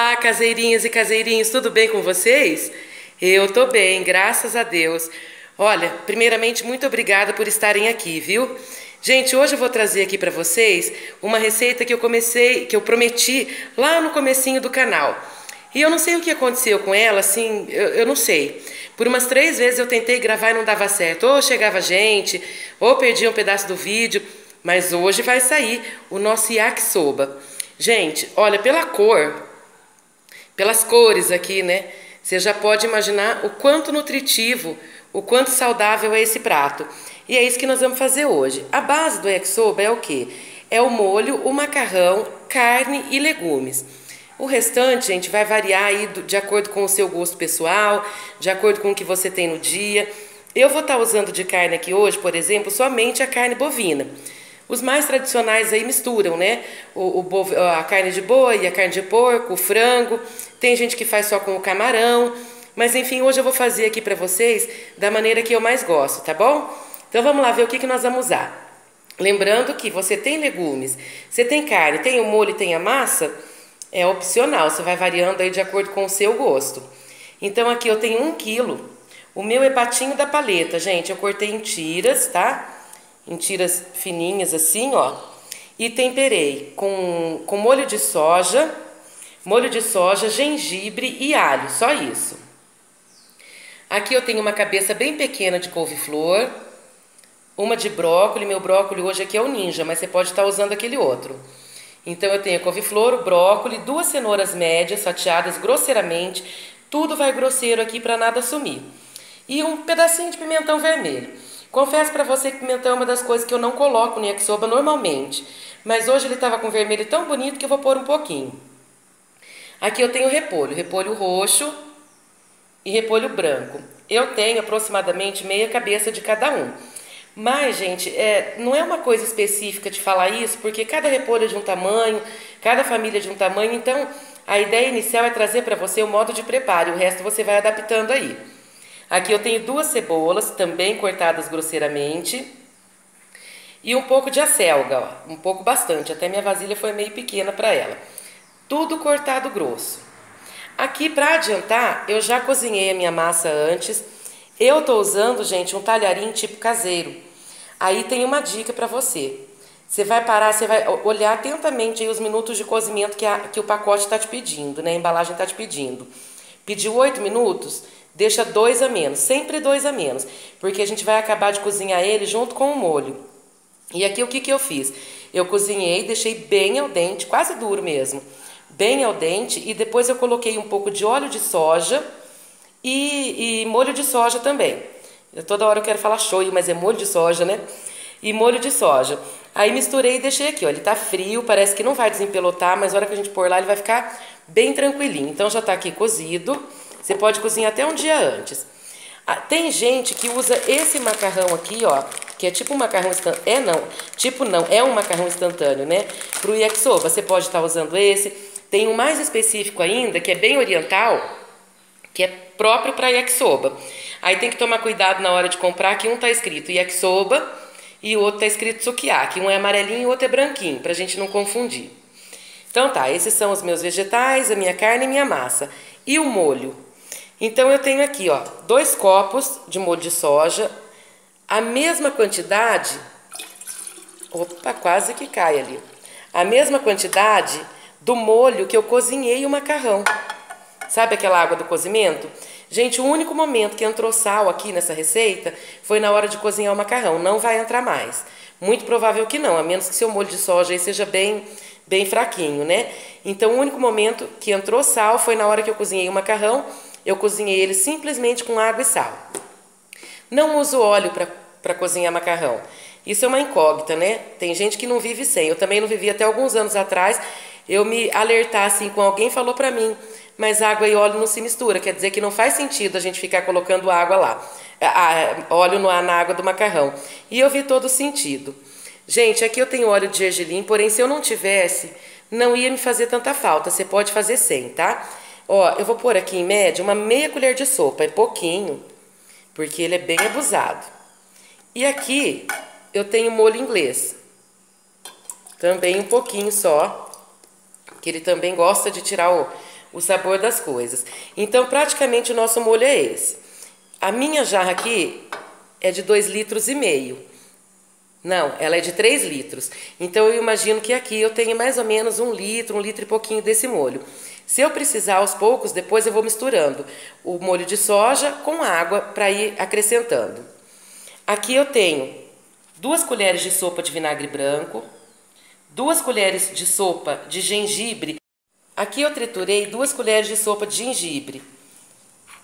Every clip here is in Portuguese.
Olá, caseirinhas e caseirinhos, tudo bem com vocês? Eu tô bem, graças a Deus. Olha, primeiramente, muito obrigada por estarem aqui, viu? Gente, hoje eu vou trazer aqui para vocês uma receita que eu comecei, que eu prometi lá no comecinho do canal. E eu não sei o que aconteceu com ela, assim, eu, eu não sei. Por umas três vezes eu tentei gravar e não dava certo. Ou chegava gente, ou perdia um pedaço do vídeo. Mas hoje vai sair o nosso yakisoba. Gente, olha, pela cor, pelas cores aqui, né? Você já pode imaginar o quanto nutritivo, o quanto saudável é esse prato. E é isso que nós vamos fazer hoje. A base do yakisoba é o quê? É o molho, o macarrão, carne e legumes. O restante, gente, vai variar aí de acordo com o seu gosto pessoal, de acordo com o que você tem no dia. Eu vou estar usando de carne aqui hoje, por exemplo, somente a carne bovina. Os mais tradicionais aí misturam, né? O, o a carne de boi, a carne de porco, o frango. Tem gente que faz só com o camarão. Mas enfim, hoje eu vou fazer aqui para vocês da maneira que eu mais gosto, tá bom? Então vamos lá ver o que, que nós vamos usar. Lembrando que você tem legumes, você tem carne, tem o molho e tem a massa, é opcional, você vai variando aí de acordo com o seu gosto. Então aqui eu tenho um quilo. O meu é patinho da paleta, gente. Eu cortei em tiras, tá? Em tiras fininhas assim, ó. E temperei com, com molho de soja, molho de soja, gengibre e alho, só isso. Aqui eu tenho uma cabeça bem pequena de couve-flor, uma de brócolis, meu brócolis hoje aqui é o ninja, mas você pode estar usando aquele outro. Então eu tenho couve-flor, o brócolis, duas cenouras médias fatiadas grosseiramente, tudo vai grosseiro aqui para nada sumir. E um pedacinho de pimentão vermelho. Confesso para você que pimentão é uma das coisas que eu não coloco no yakisoba normalmente, mas hoje ele estava com vermelho tão bonito que eu vou pôr um pouquinho. Aqui eu tenho repolho, repolho roxo e repolho branco. Eu tenho aproximadamente meia cabeça de cada um. Mas, gente, é, não é uma coisa específica de falar isso, porque cada repolho é de um tamanho, cada família é de um tamanho, então a ideia inicial é trazer para você o modo de preparo, o resto você vai adaptando aí. Aqui eu tenho duas cebolas, também cortadas grosseiramente. E um pouco de acelga, ó, um pouco bastante, até minha vasilha foi meio pequena para ela. Tudo cortado grosso. Aqui para adiantar, eu já cozinhei a minha massa antes. Eu tô usando, gente, um talharim tipo caseiro. Aí tem uma dica para você. Você vai parar, você vai olhar atentamente os minutos de cozimento que, a, que o pacote está te pedindo, né? A embalagem está te pedindo. Pediu oito minutos? Deixa dois a menos, sempre dois a menos, porque a gente vai acabar de cozinhar ele junto com o molho. E aqui o que, que eu fiz? Eu cozinhei, deixei bem al dente, quase duro mesmo, bem al dente, e depois eu coloquei um pouco de óleo de soja e, e molho de soja também. Eu, toda hora eu quero falar shoyu, mas é molho de soja, né? E molho de soja. Aí misturei e deixei aqui, ó. Ele tá frio, parece que não vai desempelotar, mas na hora que a gente pôr lá ele vai ficar bem tranquilinho. Então já tá aqui cozido. Você pode cozinhar até um dia antes. Ah, tem gente que usa esse macarrão aqui, ó, que é tipo um macarrão instantâneo. É não, tipo não, é um macarrão instantâneo, né? Pro yakisoba, você pode estar usando esse. Tem um mais específico ainda, que é bem oriental, que é próprio para yakisoba. Aí tem que tomar cuidado na hora de comprar, que um tá escrito yakisoba e o outro tá escrito sukiyaki. Um é amarelinho e o outro é branquinho, pra gente não confundir. Então tá, esses são os meus vegetais, a minha carne e minha massa. E o molho? Então eu tenho aqui, ó, dois copos de molho de soja, a mesma quantidade, opa, quase que cai ali, a mesma quantidade do molho que eu cozinhei o macarrão. Sabe aquela água do cozimento? Gente, o único momento que entrou sal aqui nessa receita foi na hora de cozinhar o macarrão, não vai entrar mais. Muito provável que não, a menos que seu molho de soja aí seja bem, bem fraquinho, né? Então, o único momento que entrou sal foi na hora que eu cozinhei o macarrão eu cozinhei ele simplesmente com água e sal. Não uso óleo para cozinhar macarrão. Isso é uma incógnita, né? Tem gente que não vive sem. Eu também não vivi até alguns anos atrás. Eu me alertar assim com alguém falou para mim, mas água e óleo não se mistura. Quer dizer que não faz sentido a gente ficar colocando água lá, a, óleo na água do macarrão. E eu vi todo o sentido. Gente, aqui eu tenho óleo de gergelim, porém se eu não tivesse, não ia me fazer tanta falta. Você pode fazer sem, tá? Ó, eu vou pôr aqui em média uma meia colher de sopa, é pouquinho, porque ele é bem abusado. E aqui eu tenho molho inglês, também um pouquinho só, que ele também gosta de tirar o, o sabor das coisas. Então, praticamente o nosso molho é esse. A minha jarra aqui é de 2 litros e meio. Não, ela é de 3 litros. Então eu imagino que aqui eu tenho mais ou menos um litro, um litro e pouquinho desse molho. Se eu precisar aos poucos, depois eu vou misturando o molho de soja com água para ir acrescentando. Aqui eu tenho duas colheres de sopa de vinagre branco, duas colheres de sopa de gengibre. Aqui eu triturei duas colheres de sopa de gengibre.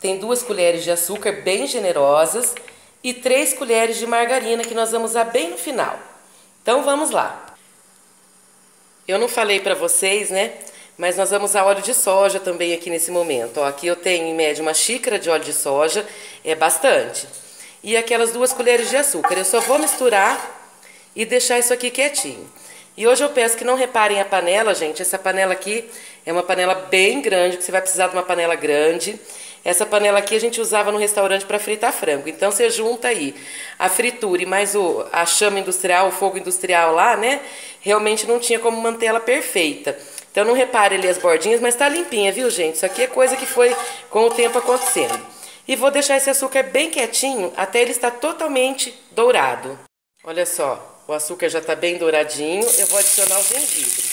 Tem duas colheres de açúcar bem generosas e três colheres de margarina que nós vamos usar bem no final. Então vamos lá. Eu não falei para vocês, né? Mas nós vamos usar óleo de soja também aqui nesse momento. Ó, aqui eu tenho em média uma xícara de óleo de soja, é bastante. E aquelas duas colheres de açúcar. Eu só vou misturar e deixar isso aqui quietinho. E hoje eu peço que não reparem a panela, gente. Essa panela aqui é uma panela bem grande, que você vai precisar de uma panela grande. Essa panela aqui a gente usava no restaurante para fritar frango. Então você junta aí a fritura e mais o, a chama industrial, o fogo industrial lá, né? Realmente não tinha como manter ela perfeita. Então não repare ali as bordinhas, mas tá limpinha, viu, gente? Isso aqui é coisa que foi com o tempo acontecendo. E vou deixar esse açúcar bem quietinho até ele estar totalmente dourado. Olha só, o açúcar já está bem douradinho. Eu vou adicionar o gengibre.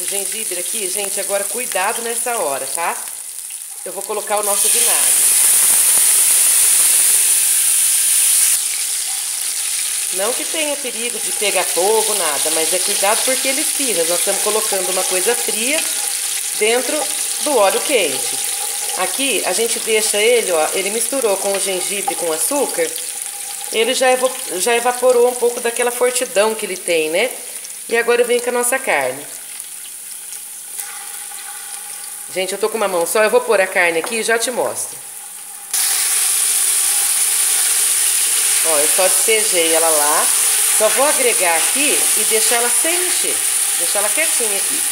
O gengibre aqui, gente, agora cuidado nessa hora, tá? Eu vou colocar o nosso vinagre. Não que tenha perigo de pegar fogo, nada, mas é cuidado porque ele espirra. Nós estamos colocando uma coisa fria dentro do óleo quente. Aqui a gente deixa ele, ó, ele misturou com o gengibre com açúcar, ele já, já evaporou um pouco daquela fortidão que ele tem, né? E agora vem com a nossa carne. Gente, eu tô com uma mão só, eu vou pôr a carne aqui e já te mostro. Ó, eu só despejei ela lá. Só vou agregar aqui e deixar ela sem mexer. Deixar ela quietinha aqui.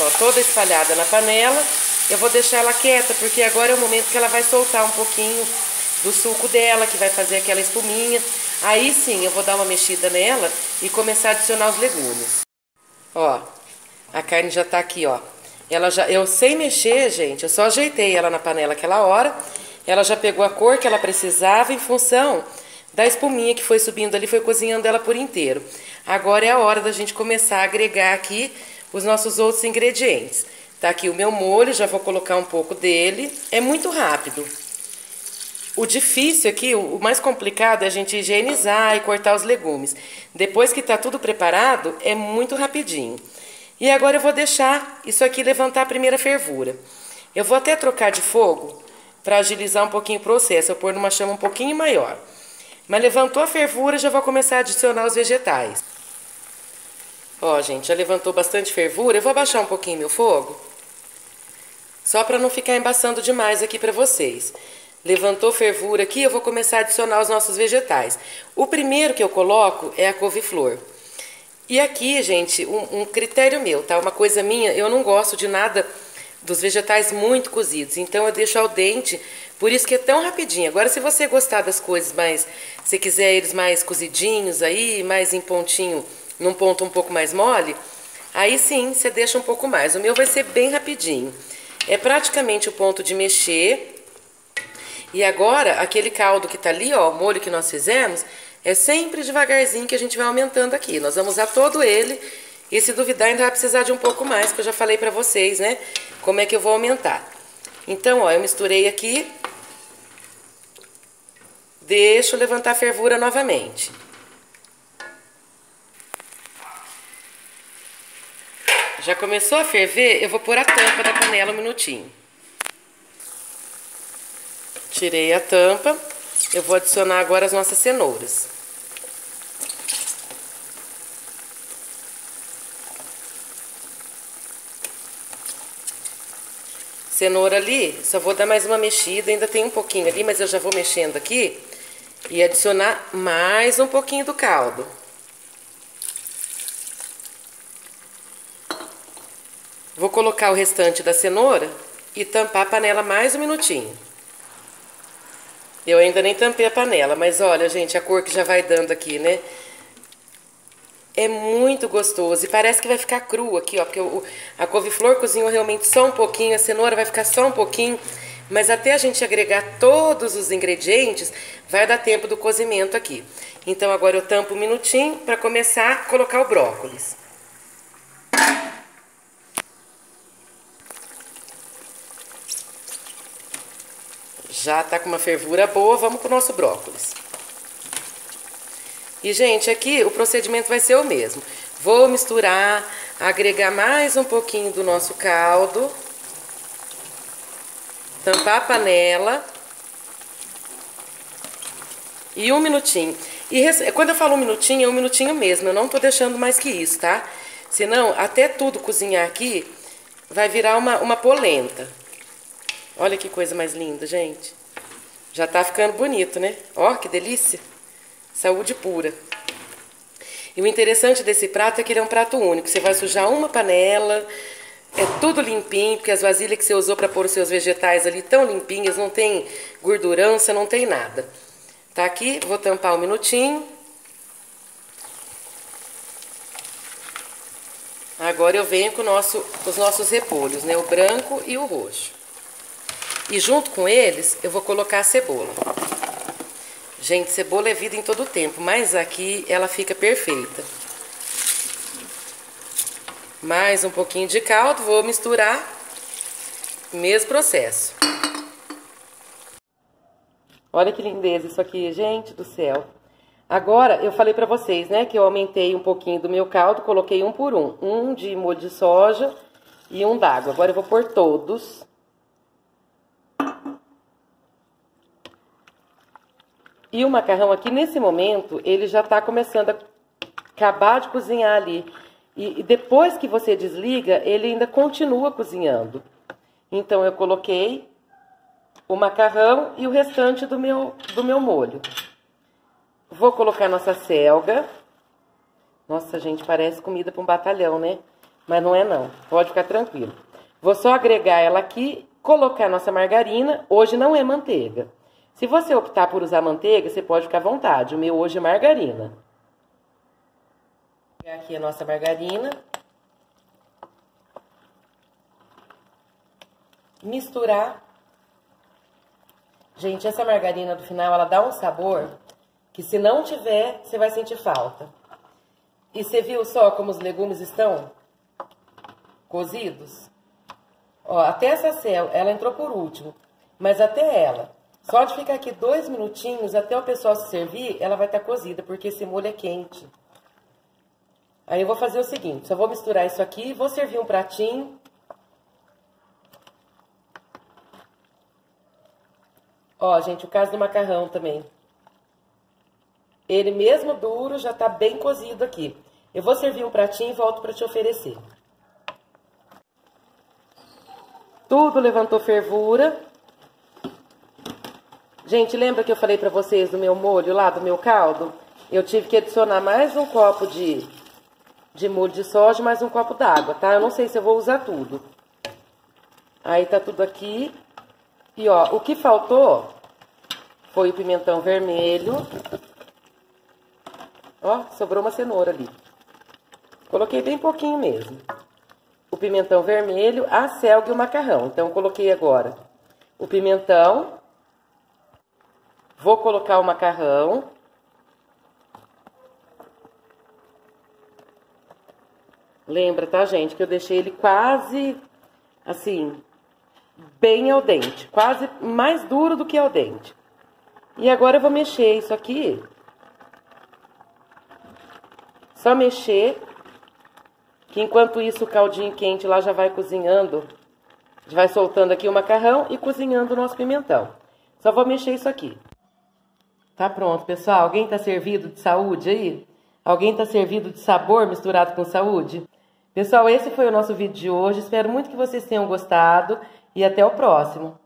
Ó, toda espalhada na panela. Eu vou deixar ela quieta, porque agora é o momento que ela vai soltar um pouquinho do suco dela, que vai fazer aquela espuminha. Aí sim, eu vou dar uma mexida nela e começar a adicionar os legumes. Ó, a carne já tá aqui, ó, ela já, eu sem mexer, gente, eu só ajeitei ela na panela aquela hora. Ela já pegou a cor que ela precisava em função da espuminha que foi subindo ali, foi cozinhando ela por inteiro. Agora é a hora da gente começar a agregar aqui os nossos outros ingredientes. Tá aqui o meu molho, já vou colocar um pouco dele. É muito rápido. O difícil aqui, o mais complicado é a gente higienizar e cortar os legumes. Depois que está tudo preparado, é muito rapidinho. E agora eu vou deixar isso aqui levantar a primeira fervura. Eu vou até trocar de fogo para agilizar um pouquinho o processo, eu pôr numa chama um pouquinho maior. Mas levantou a fervura, já vou começar a adicionar os vegetais. Ó, gente, já levantou bastante fervura. Eu vou abaixar um pouquinho meu fogo, só para não ficar embaçando demais aqui para vocês. Levantou fervura aqui, eu vou começar a adicionar os nossos vegetais. O primeiro que eu coloco é a couve-flor. E aqui, gente, um, um critério meu, tá? Uma coisa minha, eu não gosto de nada dos vegetais muito cozidos. Então eu deixo ao dente, por isso que é tão rapidinho. Agora, se você gostar das coisas mais, se quiser eles mais cozidinhos aí, mais em pontinho, num ponto um pouco mais mole, aí sim você deixa um pouco mais. O meu vai ser bem rapidinho. É praticamente o ponto de mexer. E agora, aquele caldo que tá ali, ó, o molho que nós fizemos, é sempre devagarzinho que a gente vai aumentando aqui. Nós vamos usar todo ele e se duvidar ainda vai precisar de um pouco mais, que eu já falei pra vocês, né? Como é que eu vou aumentar. Então, ó, eu misturei aqui. Deixo levantar a fervura novamente. Já começou a ferver, eu vou pôr a tampa da panela um minutinho. Tirei a tampa. Eu vou adicionar agora as nossas cenouras. Cenoura ali, só vou dar mais uma mexida, ainda tem um pouquinho ali, mas eu já vou mexendo aqui e adicionar mais um pouquinho do caldo. Vou colocar o restante da cenoura e tampar a panela mais um minutinho. Eu ainda nem tampei a panela, mas olha, gente, a cor que já vai dando aqui, né? É muito gostoso e parece que vai ficar cru aqui, ó, porque o, a couve-flor cozinhou realmente só um pouquinho, a cenoura vai ficar só um pouquinho, mas até a gente agregar todos os ingredientes, vai dar tempo do cozimento aqui. Então agora eu tampo um minutinho para começar a colocar o brócolis. Já tá com uma fervura boa, vamos pro nosso brócolis. E, gente, aqui o procedimento vai ser o mesmo. Vou misturar, agregar mais um pouquinho do nosso caldo. Tampar a panela. E um minutinho. E quando eu falo um minutinho, é um minutinho mesmo. Eu não tô deixando mais que isso, tá? Senão, até tudo cozinhar aqui, vai virar uma, uma polenta. Olha que coisa mais linda, gente. Já tá ficando bonito, né? Ó, que delícia. Saúde pura. E o interessante desse prato é que ele é um prato único. Você vai sujar uma panela, é tudo limpinho, porque as vasilhas que você usou para pôr os seus vegetais ali tão limpinhas, não tem gordurança, não tem nada. Tá aqui, vou tampar um minutinho. Agora eu venho com, nosso, os nossos repolhos, né? O branco e o roxo. E junto com eles, eu vou colocar a cebola. Gente, cebola é vida em todo tempo, mas aqui ela fica perfeita. Mais um pouquinho de caldo, vou misturar. Mesmo processo. Olha que lindeza isso aqui, gente do céu. Agora, eu falei pra vocês, né, que eu aumentei um pouquinho do meu caldo, coloquei um por um. Um de molho de soja e um d'água. Agora eu vou pôr todos. E o macarrão aqui, nesse momento, ele já está começando a acabar de cozinhar ali. E, e, depois que você desliga, ele ainda continua cozinhando. Então, eu coloquei o macarrão e o restante do meu, do meu molho. Vou colocar nossa selga. Nossa, gente, parece comida para um batalhão, né? Mas não é não, pode ficar tranquilo. Vou só agregar ela aqui, colocar nossa margarina. Hoje não é manteiga. Se você optar por usar manteiga, você pode ficar à vontade. O meu hoje é margarina. Vou pegar aqui a nossa margarina. Misturar. Gente, essa margarina do final, ela dá um sabor que se não tiver, você vai sentir falta. E você viu só como os legumes estão cozidos? Ó, até essa céu, ela entrou por último, mas até ela só de ficar aqui dois minutinhos até o pessoal se servir, ela vai estar tá cozida, porque esse molho é quente. Aí eu vou fazer o seguinte, só vou misturar isso aqui, vou servir um pratinho. Ó, gente, o caso do macarrão também. Ele mesmo duro já tá bem cozido aqui. Eu vou servir um pratinho e volto para te oferecer. Tudo levantou fervura. Gente, lembra que eu falei para vocês do meu molho lá, do meu caldo? Eu tive que adicionar mais um copo de, de molho de soja, mais um copo d'água, tá? Eu não sei se eu vou usar tudo. Aí tá tudo aqui. E ó, o que faltou foi o pimentão vermelho. Ó, sobrou uma cenoura ali. Coloquei bem pouquinho mesmo. O pimentão vermelho, a selga e o macarrão. Então, coloquei agora o pimentão, Vou colocar o macarrão. Lembra, tá, gente, que eu deixei ele quase, assim, bem ao dente. Quase mais duro do que ao dente. E agora eu vou mexer isso aqui. Só mexer. Que enquanto isso o caldinho quente lá já vai cozinhando. Já vai soltando aqui o macarrão e cozinhando o nosso pimentão. Só vou mexer isso aqui. Tá pronto, pessoal. Alguém tá servido de saúde aí? Alguém tá servido de sabor misturado com saúde? Pessoal, esse foi o nosso vídeo de hoje. Espero muito que vocês tenham gostado e até o próximo.